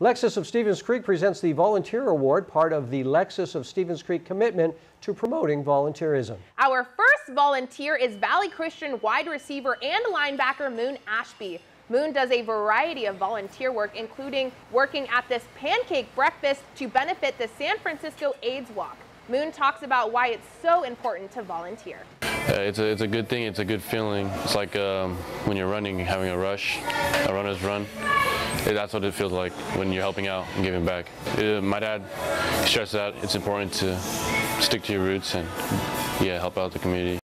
Lexus of Stevens Creek presents the Volunteer Award, part of the Lexus of Stevens Creek commitment to promoting volunteerism. Our first volunteer is Valley Christian wide receiver and linebacker Moon Ashby. Moon does a variety of volunteer work, including working at this pancake breakfast to benefit the San Francisco AIDS Walk. Moon talks about why it's so important to volunteer. Uh, it's, a, it's a good thing. It's a good feeling. It's like um, when you're running, having a rush, a runner's run. That's what it feels like when you're helping out and giving back. Uh, my dad stressed that it's important to stick to your roots and yeah, help out the community.